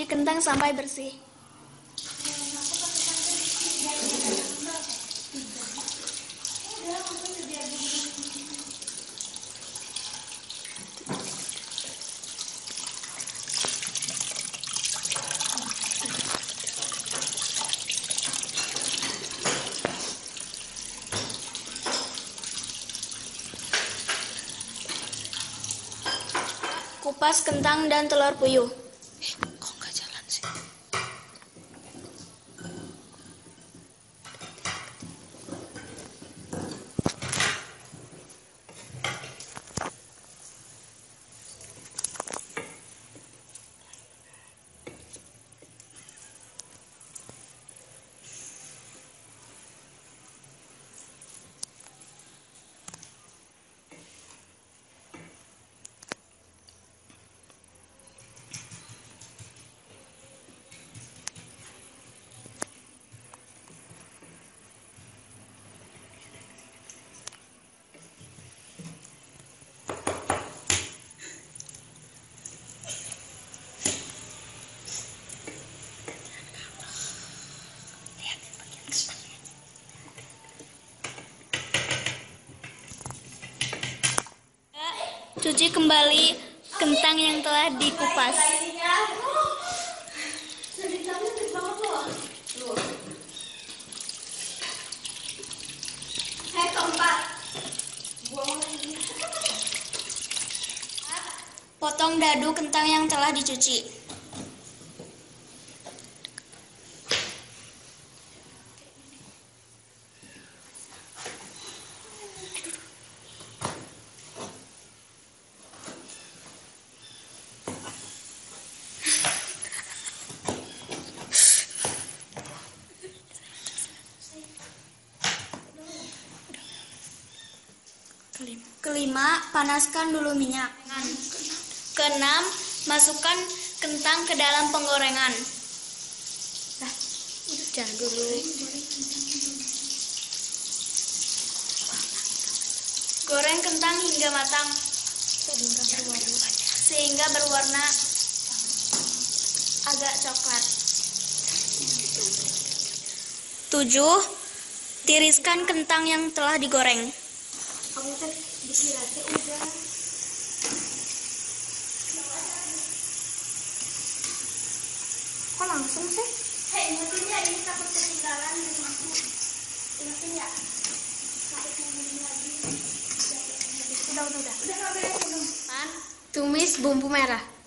Cuci kentang sampai bersih. Kupas kentang dan telur puyuh. Kok nggak jalan sih? Cuci kembali kentang yang telah dikupas. Potong dadu kentang yang telah dicuci. Kelima. Panaskan dulu minyak. Keenam, masukkan kentang ke dalam penggorengan. Nah, jangan dulu. Goreng kentang hingga matang Sehingga berwarna. sehingga berwarna agak coklat. Tujuh, tiriskan kentang yang telah digoreng. Teh udah. Kok langsung sih? Hei, ingetin ya ini takut ketinggalan di rumahku. Ingetin ya. Udah, udah, udah. Udah beres belum? Tumis bumbu merah.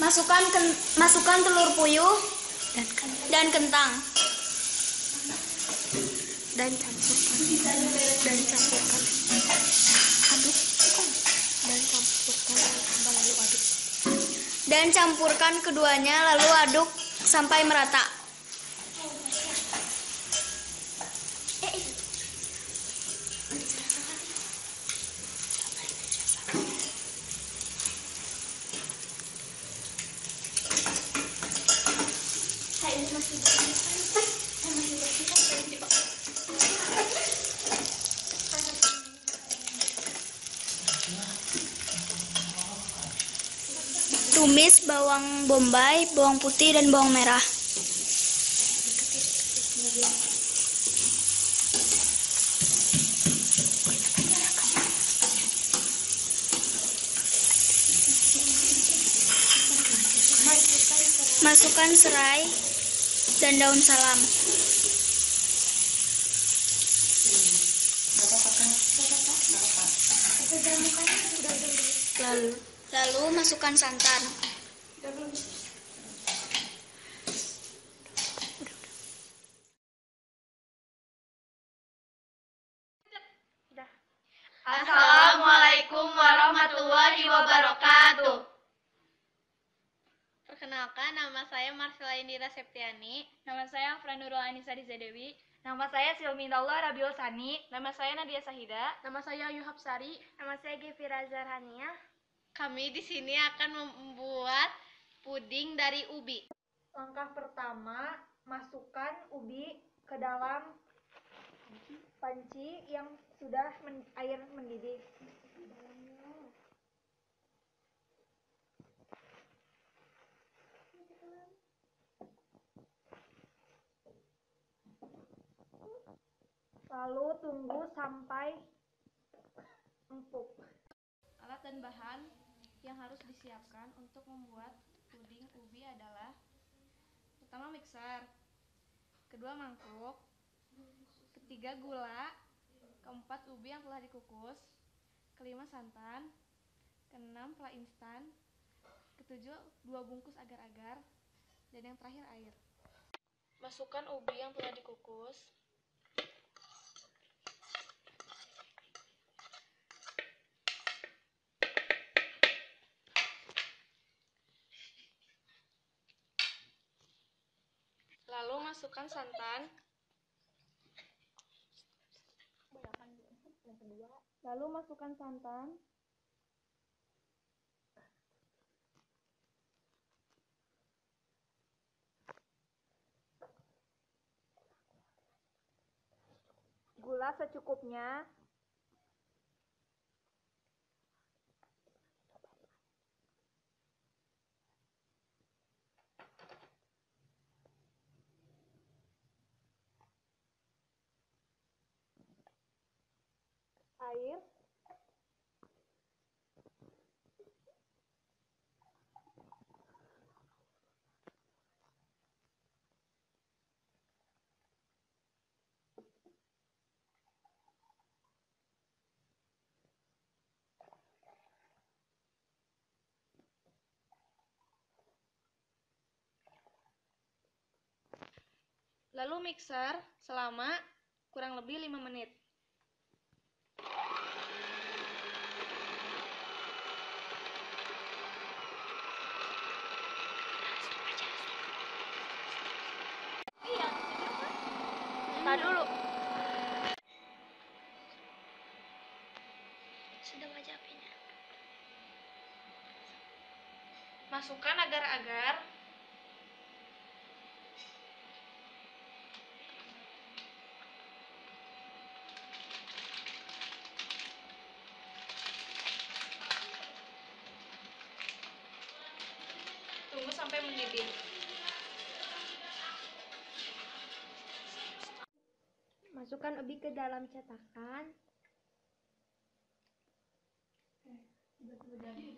Masukkan ken- masukkan telur puyuh Dan kan dan kentang. dan campurkan. Dan campurkan. Aduk dan campurkan lalu aduk. Dan campurkan keduanya lalu aduk sampai merata. Tumis bawang bombay, bawang putih, dan bawang merah. Masukkan serai dan daun salam. lalu Lalu masukkan santan. Assalamualaikum warahmatullahi wabarakatuh. Perkenalkan, nama saya Marcela Indira Septiani. Nama saya Franurul Anissa Dizadewi. Nama saya Silminallah Rabiul Sani. Nama saya Nadia Sahida. Nama saya Ayu Hapsari. Nama saya Gevira Zarhania. Kami di sini akan membuat puding dari ubi. Langkah pertama, masukkan ubi ke dalam panci yang sudah men- air mendidih. Lalu tunggu sampai empuk. Alat dan bahan yang harus disiapkan untuk membuat puding ubi adalah pertama mixer, kedua mangkuk, ketiga gula, keempat ubi yang telah dikukus, kelima santan, keenam pla instan, ketujuh dua bungkus agar-agar, dan yang terakhir air. Masukkan ubi yang telah dikukus, masukkan santan, lalu masukkan santan, Gula secukupnya. Air. lalu mixer selama kurang lebih 5 menit. Tar dulu. Sudah baca apinya. Masukkan agar-agar, tunggu sampai mendidih. Masukkan ubi ke dalam cetakan. Jadi